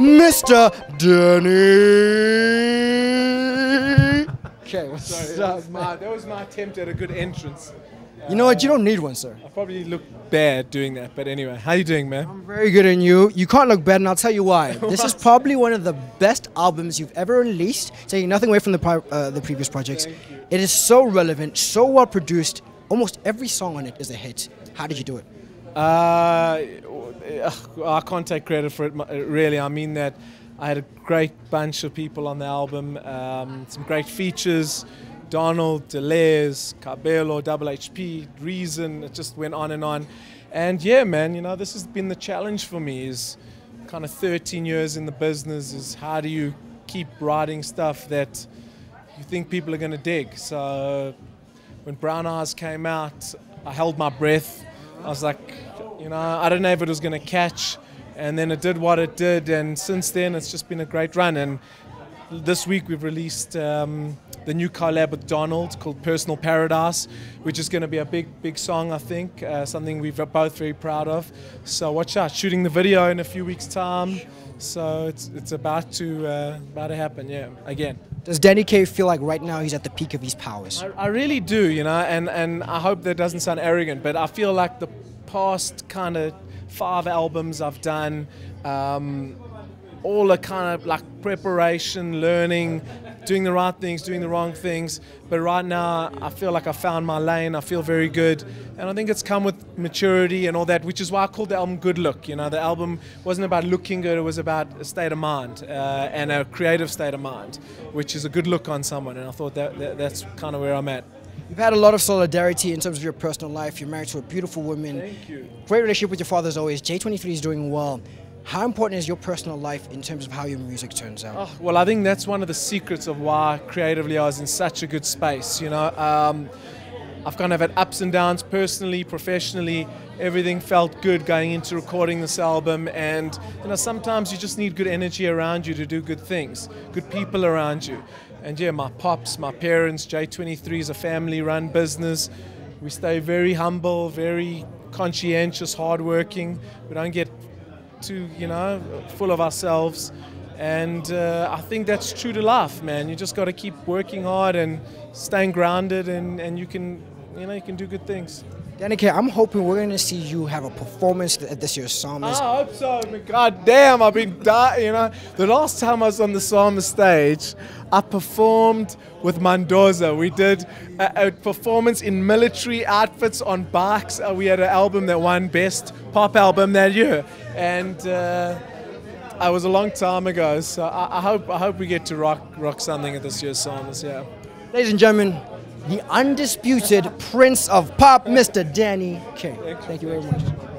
Mr. Danny. Okay, what's Sorry, that, up, was man? my, that was my attempt at a good entrance. You know what? You don't need one, sir. I probably look bad doing that, but anyway, how are you doing, man? I'm very good in you. You can't look bad, and I'll tell you why. This is probably one of the best albums you've ever released. Taking nothing away from the pri- uh, the previous projects, it is so relevant, so well produced. Almost every song on it is a hit. How did you do it? Uh, I can't take credit for it, really. I mean that I had a great bunch of people on the album, um, some great features. Donald, Deleuze, Kabelo, Double HP, Reason, it just went on and on. And yeah, man, you know, this has been the challenge for me is kind of 13 years in the business is how do you keep writing stuff that you think people are going to dig. So when Brown Eyes came out, I held my breath. I was like, you know, I don't know if it was going to catch. And then it did what it did. And since then, it's just been a great run. And this week, we've released um, the new collab with Donald called Personal Paradise, which is going to be a big, big song, I think. Uh, something we're both very proud of. So watch out. Shooting the video in a few weeks' time. So it's, it's about to uh, about to happen, yeah, again. Does Danny K feel like right now he's at the peak of his powers? I, I really do, you know, and, and I hope that doesn't sound arrogant, but I feel like the past kind of five albums I've done, um, all are kind of like preparation, learning, doing the right things, doing the wrong things. But right now, I feel like I found my lane. I feel very good, and I think it's come with maturity and all that, which is why I called the album "Good Look." You know, the album wasn't about looking good; it was about a state of mind uh, and a creative state of mind, which is a good look on someone. And I thought that, that that's kind of where I'm at. You've had a lot of solidarity in terms of your personal life. You're married to a beautiful woman. Thank you. Great relationship with your father as always. J23 is doing well. How important is your personal life in terms of how your music turns out? Oh, well, I think that's one of the secrets of why creatively I was in such a good space. You know, um, I've kind of had ups and downs personally, professionally. Everything felt good going into recording this album, and you know, sometimes you just need good energy around you to do good things, good people around you. And yeah, my pops, my parents, J23 is a family-run business. We stay very humble, very conscientious, hardworking. We don't get too, you know, full of ourselves. And uh, I think that's true to life, man. You just got to keep working hard and staying grounded, and, and you can, you know, you can do good things. Danny I'm hoping we're going to see you have a performance at this year's SAMAs. I hope so. But God damn, I've been dying. You know, the last time I was on the Sama stage, I performed with Mandoza. We did a, a performance in military outfits on bikes. Uh, we had an album that won best pop album that year, and. Uh, I was a long time ago, so I, I hope I hope we get to rock rock something at this year's SAMAs. Yeah. Ladies and gentlemen, the undisputed prince of pop, Mr. Danny King. Thank you very much.